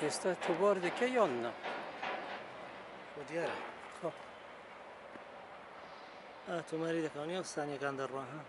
Deste tubardike yanına. وديارة خب تو تماري دكان يوصل سنة كان دراها